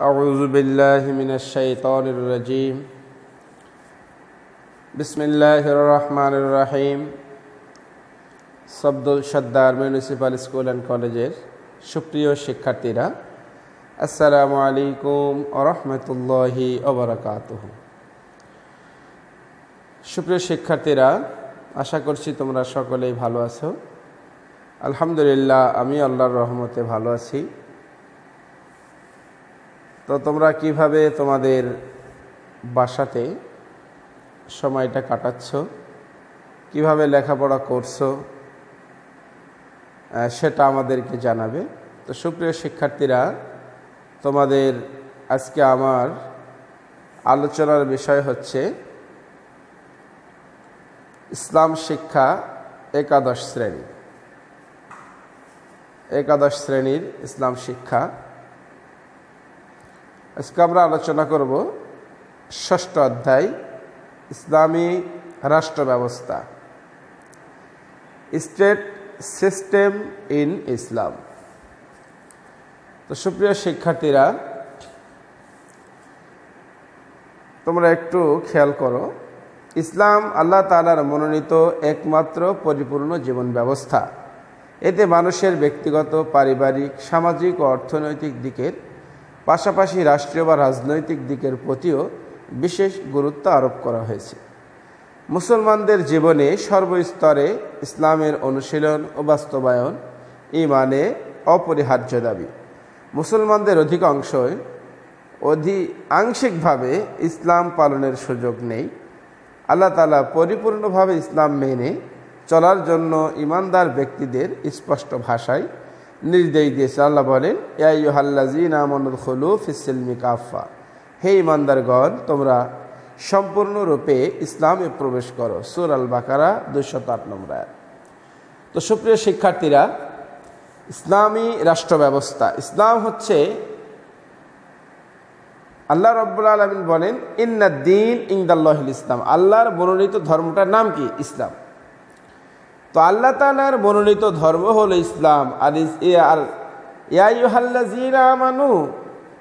أعوذ بالله من الشيطان الرجيم بسم الله الرحمن الرحيم Sabdul Sardar municipal school and কলেজের সুপ্রিয় শিক্ষার্থীরা আসসালামু আলাইকুম আরহামতুল্লাহি ওবরাকাত সুপ্রিয় শিক্ষার্থীরা আশা করছি তোমরা সকলেই ভালো আছো আলহামদুলিল্লাহ আমি আল্লাহর রহমতে ভালো আছি তো তোমরা কীভাবে তোমাদের বাসাতে সময়টা কাটাচ্ছ? কীভাবে লেখাপড়া করছ? সেটা আমাদেরকে জানাবে। তো সুপ্রিয় শিক্ষার্থীরা, তোমাদের আজকে আমার আলোচনার বিষয় হচ্ছে ইসলাম শিক্ষা একাদশ শ্রেণি। একাদশ শ্রেণির ইসলাম শিক্ষা আজকে আমরা আলোচনা করব ষষ্ঠ অধ্যায়, ইসলামী রাষ্ট্র ব্যবস্থা। State system in Islam. তো সুপ্রিয় শিক্ষার্থীরা, তোমরা একটু খেয়াল করো, ইসলাম আল্লাহ তালার মনোনীত একমাত্র পরিপূর্ণ জীবন ব্যবস্থা। এতে মানুষের ব্যক্তিগত, পারিবারিক, সামাজিক ও অর্থনৈতিক দিকের পাশাপাশি রাষ্ট্রীয় বা রাজনৈতিক দিকের প্রতিও বিশেষ গুরুত্ব আরোপ করা হয়েছে। মুসলমানদের জীবনে সর্বস্তরে ইসলামের অনুশীলন ও বাস্তবায়ন ইমানে অপরিহার্য দাবি। মুসলমানদের অধিকাংশই অধি আংশিকভাবে ইসলাম পালনের সুযোগ নেই। আল্লাহ তালা পরিপূর্ণভাবে ইসলাম মেনে চলার জন্য ইমানদার ব্যক্তিদের স্পষ্ট ভাষায় নির্দেশ দিয়েছে আল্লাহ বলেন কাফা হে ইমানদারগণ, তোমরা সম্পূর্ণরূপে ইসলামে প্রবেশ করো। সুর আল বাকারা দুইশত আট নম্বর তো সুপ্রিয় শিক্ষার্থীরা, ইসলামী রাষ্ট্র ব্যবস্থা ইসলাম হচ্ছে আল্লাহ রব্বুল আলমিন বলেন, ইন্নাদ্দিন ইংদাল্লাহিল ইসলাম। আল্লাহর মনোনীত ধর্মটার নাম কি? ইসলাম। তো আল্লাহ তালার মনোনীত ধর্ম হলো ইসলাম। আর আর ইয়াইহাল্লাজিরামানু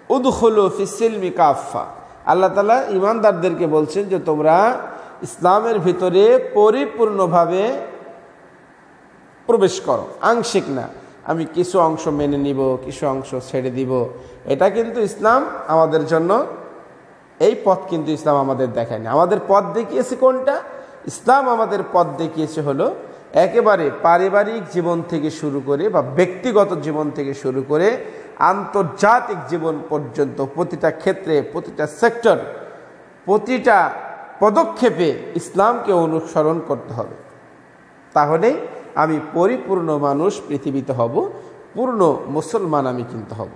উদখলু ফিসিলমি কাফা আল্লাহ তালা ইমানদারদেরকে বলছেন যে তোমরা ইসলামের ভিতরে পরিপূর্ণভাবে প্রবেশ করো। আংশিক না। আমি কিছু অংশ মেনে নিব, কিছু অংশ ছেড়ে দিব। এটা কিন্তু ইসলাম আমাদের জন্য, এই পথ কিন্তু ইসলাম আমাদের দেখায়নি। আমাদের পথ দেখিয়েছে কোনটা? ইসলাম আমাদের পথ দেখিয়েছে হলো একেবারে পারিবারিক জীবন থেকে শুরু করে বা ব্যক্তিগত জীবন থেকে শুরু করে আন্তর্জাতিক জীবন পর্যন্ত প্রতিটা ক্ষেত্রে, প্রতিটা সেক্টর প্রতিটা পদক্ষেপে ইসলামকে অনুসরণ করতে হবে। তাহলেই আমি পরিপূর্ণ মানুষ, পৃথিবীতে হব, পূর্ণ মুসলমান আমি কিন্তু হব।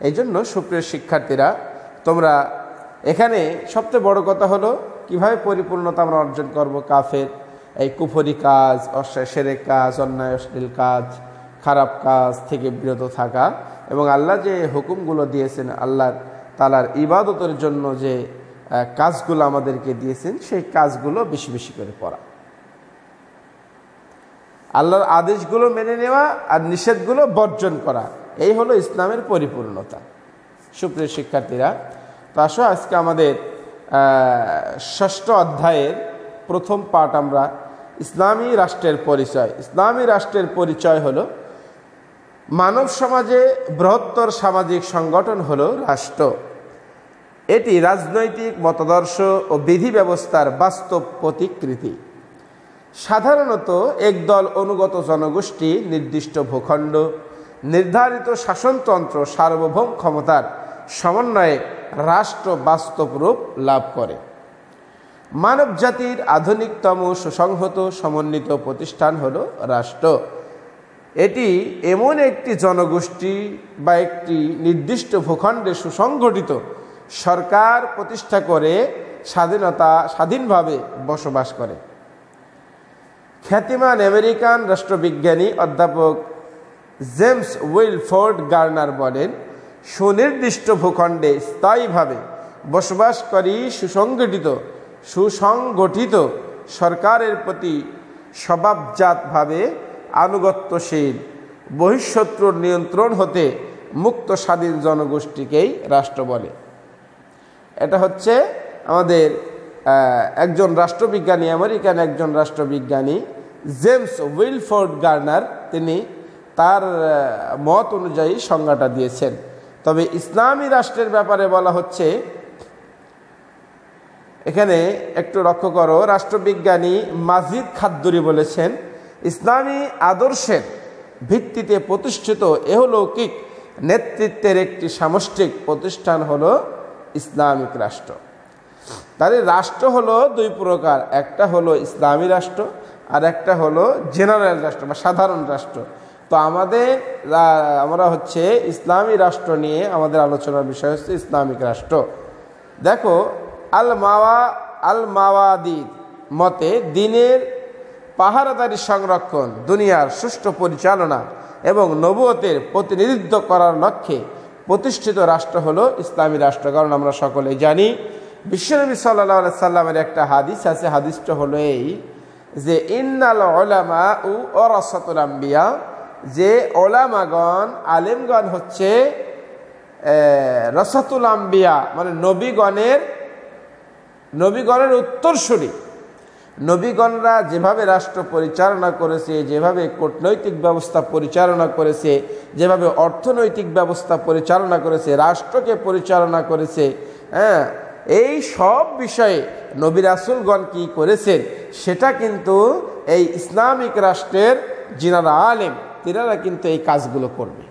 এই জন্য সুপ্রিয় শিক্ষার্থীরা, তোমরা এখানে সবচেয়ে বড় কথা হলো, কীভাবে পরিপূর্ণতা আমরা অর্জন করব কাফের? এই কুফরি কাজ, অশ্বাসের কাজ, অন্যায়, অশ্লীল কাজ, খারাপ কাজ থেকে বিরত থাকা এবং আল্লাহ যে হুকুমগুলো দিয়েছেন, আল্লাহ তালার ইবাদতের জন্য যে কাজগুলো আমাদেরকে দিয়েছেন, সেই কাজগুলো বেশি বেশি করে পড়া। আল্লাহর আদেশগুলো মেনে নেওয়া আর নিষেধগুলো বর্জন করা, এই হলো ইসলামের পরিপূর্ণতা। সুপ্রিয় শিক্ষার্থীরা, তো আসো আজকে আমাদের ষষ্ঠ অধ্যায়ের প্রথম পাঠ আমরা ইসলামী রাষ্ট্রের পরিচয়। ইসলামী রাষ্ট্রের পরিচয় হলো মানব সমাজে বৃহত্তর সামাজিক সংগঠন হলো রাষ্ট্র। এটি রাজনৈতিক মতাদর্শ ও বিধি ব্যবস্থার বাস্তব প্রতিকৃতি। সাধারণত একদল অনুগত জনগোষ্ঠী, নির্দিষ্ট ভূখণ্ড, নির্ধারিত শাসনতন্ত্র, সার্বভৌম ক্ষমতার সমন্বয়ে রাষ্ট্র বাস্তব রূপ লাভ করে। মানব জাতির আধুনিকতম সুসংহত সমন্বিত প্রতিষ্ঠান হল রাষ্ট্র। এটি এমন একটি জনগোষ্ঠী বা একটি নির্দিষ্ট ভূখণ্ডে সুসংগঠিত সরকার প্রতিষ্ঠা করে স্বাধীনতা স্বাধীনভাবে বসবাস করে। খ্যাতিমান আমেরিকান রাষ্ট্রবিজ্ঞানী অধ্যাপক জেমস উইলফোর্ড গার্নার বলেন, সুনির্দিষ্ট ভূখণ্ডে স্থায়ীভাবে বসবাসকারী সুসংগঠিত সুসংগঠিত সরকারের প্রতি স্বভাবজাতভাবে আনুগত্যশীল, বহিঃশত্রুর নিয়ন্ত্রণ হতে মুক্ত স্বাধীন জনগোষ্ঠীকেই রাষ্ট্র বলে। এটা হচ্ছে আমাদের একজন রাষ্ট্রবিজ্ঞানী, আমেরিকান একজন রাষ্ট্রবিজ্ঞানী, জেমস উইলফোর্ড গার্নার। তিনি তার মত অনুযায়ী সংজ্ঞাটা দিয়েছেন। তবে ইসলামী রাষ্ট্রের ব্যাপারে বলা হচ্ছে এখানে একটু লক্ষ্য করো, রাষ্ট্রবিজ্ঞানী মাজিদ খাদ্দুরি বলেছেন, ইসলামী আদর্শের ভিত্তিতে প্রতিষ্ঠিত এহলৌকিক নেতৃত্বের একটি সামষ্টিক প্রতিষ্ঠান হলো ইসলামিক রাষ্ট্র। তাহলে রাষ্ট্র হলো দুই প্রকার, একটা হলো ইসলামী রাষ্ট্র আর একটা হলো জেনারেল রাষ্ট্র বা সাধারণ রাষ্ট্র। তো আমাদের আমরা হচ্ছে ইসলামী রাষ্ট্র নিয়ে আমাদের আলোচনার বিষয় হচ্ছে ইসলামিক রাষ্ট্র। দেখো আল মাওয়া আল মাওয়াদির মতে দিনের পাহারাদারি সংরক্ষণ দুনিয়ার সুষ্ঠু পরিচালনা এবং নবুয়তের প্রতিনিধিত্ব করার লক্ষ্যে প্রতিষ্ঠিত রাষ্ট্র হলো ইসলামী রাষ্ট্র। কারণ আমরা সকলে জানি, বিশ্বনবী সাল্লা সাল্লামের একটা হাদিস আছে। হাদিসটা হলো এই যে, ইন্নাল ওলামা উ অরসতুল আম্বিয়া, যে ওলামাগণ, আলেমগণ হচ্ছে রসাতুল আম্বিয়া মানে নবীগণের নবীগণের উত্তরসূরি। নবীগণরা যেভাবে রাষ্ট্র পরিচালনা করেছে, যেভাবে কূটনৈতিক ব্যবস্থা পরিচালনা করেছে, যেভাবে অর্থনৈতিক ব্যবস্থা পরিচালনা করেছে, রাষ্ট্রকে পরিচালনা করেছে হ্যাঁ এই সব বিষয়ে নবী রাসুলগণ কি করেছেন, সেটা কিন্তু এই ইসলামিক রাষ্ট্রের যিনারা আলেম, তিনারা কিন্তু এই কাজগুলো করবে।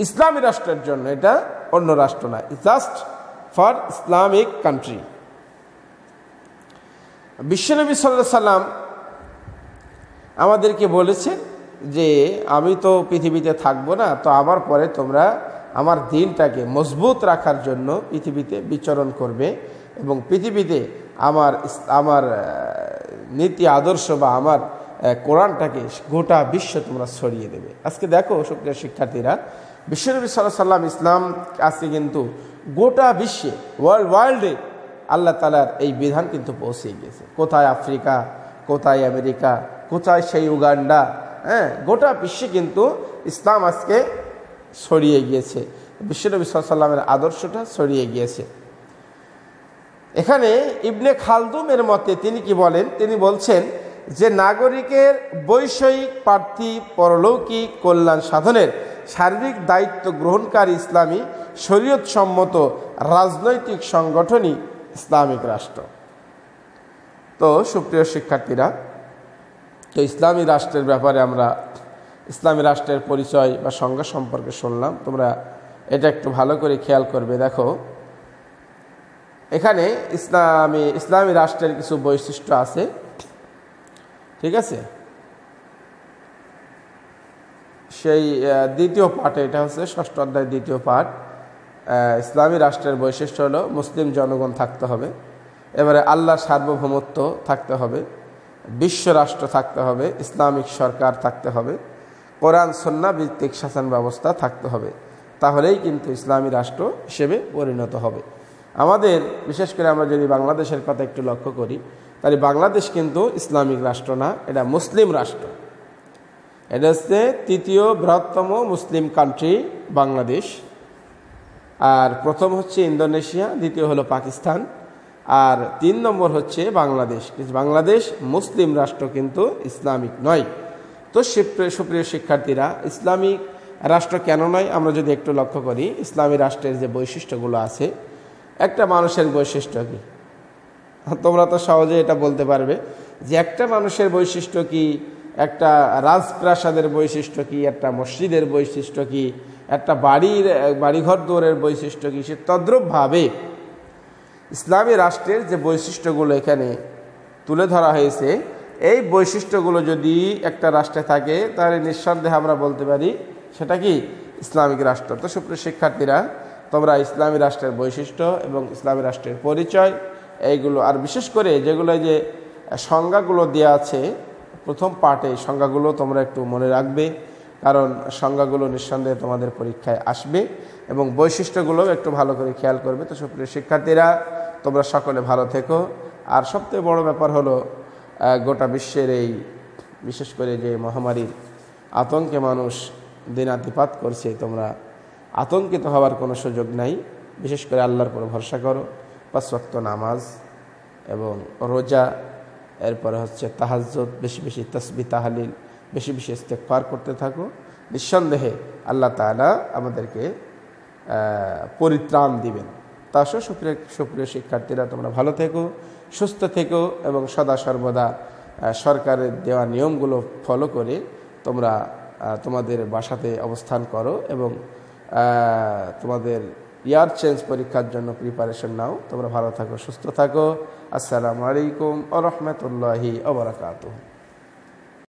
ইসলামী রাষ্ট্রের জন্য এটা অন্য রাষ্ট্র না জাস্ট ফর ইসলামিক কান্ট্রি। বিশ্বনবী সাল্লাহ সাল্লাম আমাদেরকে বলেছেন যে, আমি তো পৃথিবীতে থাকব না, তো আমার পরে তোমরা আমার দিনটাকে মজবুত রাখার জন্য পৃথিবীতে বিচরণ করবে এবং পৃথিবীতে আমার আমার নীতি, আদর্শ বা আমার কোরআনটাকে গোটা বিশ্ব তোমরা ছড়িয়ে দেবে। আজকে দেখো, সুপ্রিয় শিক্ষার্থীরা বিশ্বনবী সাল্লাহ সাল্লাম ইসলাম আজকে কিন্তু গোটা বিশ্বে ওয়ার্ল্ড ওয়ার্ল্ডে আল্লাহ তালার এই বিধান কিন্তু পৌঁছে গিয়েছে কোথায় আফ্রিকা, কোথায় আমেরিকা, কোথায় সেই উগান্ডা হ্যাঁ গোটা বিশ্বে কিন্তু ইসলাম আজকে ছড়িয়ে গিয়েছে। বিশ্বনবী সাল্লামের আদর্শটা ছড়িয়ে গিয়েছে। এখানে ইবনে খালদুমের মতে তিনি কি বলেন? তিনি বলছেন যে নাগরিকের বৈষয়িক প্রার্থী, পরলৌকিক কল্যাণ সাধনের শারীরিক দায়িত্ব গ্রহণকারী ইসলামী শরীয়ত সম্মত রাজনৈতিক সংগঠনই ইসলামিক রাষ্ট্র। তো সুপ্রিয় শিক্ষার্থীরা, তো ইসলামী রাষ্ট্রের ব্যাপারে আমরা ইসলামী রাষ্ট্রের পরিচয় বা সংজ্ঞা সম্পর্কে শুনলাম। তোমরা এটা একটু ভালো করে খেয়াল করবে। দেখো, এখানে ইসলামী ইসলামী রাষ্ট্রের কিছু বৈশিষ্ট্য আছে। ঠিক আছে? সেই দ্বিতীয় পাঠ, এটা হচ্ছে ষষ্ঠ অধ্যায় দ্বিতীয় পাঠ। ইসলামী রাষ্ট্রের বৈশিষ্ট্য হলো মুসলিম জনগণ থাকতে হবে। এবারে আল্লাহ সার্বভৌমত্ব থাকতে হবে। বিশ্ব রাষ্ট্র থাকতে হবে। ইসলামিক সরকার থাকতে হবে। কোরআন, সন্না ভিত্তিক শাসন ব্যবস্থা থাকতে হবে। তাহলেই কিন্তু ইসলামী রাষ্ট্র হিসেবে পরিণত হবে। আমাদের, বিশেষ করে আমরা যদি বাংলাদেশের কথা একটু লক্ষ্য করি তাহলে বাংলাদেশ কিন্তু ইসলামিক রাষ্ট্র না, এটা মুসলিম রাষ্ট্র। এটা হচ্ছে তৃতীয় বৃহত্তম মুসলিম কান্ট্রি বাংলাদেশ। আর প্রথম হচ্ছে ইন্দোনেশিয়া, দ্বিতীয় হলো পাকিস্তান। আর তিন নম্বর হচ্ছে বাংলাদেশ। বাংলাদেশ মুসলিম রাষ্ট্র কিন্তু ইসলামিক নয়। তো সুপ্রিয় শিক্ষার্থীরা, ইসলামিক রাষ্ট্র কেন নয়? আমরা যদি একটু লক্ষ্য করি, ইসলামী রাষ্ট্রের যে বৈশিষ্ট্যগুলো আছে, একটা মানুষের বৈশিষ্ট্য কি? তোমরা তো সহজে এটা বলতে পারবে যে একটা মানুষের বৈশিষ্ট্য কি? একটা রাজপ্রাসাদের বৈশিষ্ট্য কি? একটা মসজিদের বৈশিষ্ট্য কি? একটা বাড়ির, বাড়িঘর দৌড়ের বৈশিষ্ট্য কি? সে তদ্রুপভাবে ইসলামী রাষ্ট্রের যে বৈশিষ্ট্যগুলো এখানে তুলে ধরা হয়েছে, এই বৈশিষ্ট্যগুলো যদি একটা রাষ্ট্রে থাকে, তাহলে নিঃসন্দেহে আমরা বলতে পারি সেটা কি? ইসলামিক রাষ্ট্র। তো সুপ্রিয় শিক্ষার্থীরা, তোমরা ইসলামী রাষ্ট্রের বৈশিষ্ট্য এবং ইসলামী রাষ্ট্রের পরিচয় এইগুলো, আর বিশেষ করে যেগুলো যে সংজ্ঞাগুলো দেওয়া আছে, প্রথম পার্টে সংজ্ঞাগুলো তোমরা একটু মনে রাখবে, কারণ সংজ্ঞাগুলো নিঃসন্দেহে তোমাদের পরীক্ষায় আসবে এবং বৈশিষ্ট্যগুলো একটু ভালো করে খেয়াল করবে। তো সুপ্রিয় শিক্ষার্থীরা, তোমরা সকলে ভালো থেকো। আর সবথেকে বড় ব্যাপার হলো গোটা বিশ্বের এই, বিশেষ করে যে মহামারীর আতঙ্কে মানুষ দিনাতিপাত করছে, তোমরা আতঙ্কিত হওয়ার কোনো সুযোগ নাই। বিশেষ করে আল্লাহর উপর ভরসা করো। পাঁচ ওয়াক্ত নামাজ এবং রোজা, এরপরে হচ্ছে তাহাজত বেশি বেশি তসবি, তাহালিল, বেশি বেশি ইস্তেকফার করতে থাকো। নিঃসন্দেহে আল্লাহ তাআলা আমাদেরকে পরিত্রাণ দিবেন। তা সহ সুপ্রিয় সুপ্রিয় শিক্ষার্থীরা, তোমরা ভালো থেকো, সুস্থ থেকো এবং সদা সর্বদা সরকারের দেওয়া নিয়মগুলো ফলো করে তোমরা তোমাদের বাসাতে অবস্থান করো এবং তোমাদের ইয়ার চেঞ্জ পরীক্ষার জন্য প্রিপারেশন নাও। তোমরা ভালো থাকো, সুস্থ থাকো। আসসালামু আলাইকুম আ রহমতুল্লাহি আবরাকাতুহ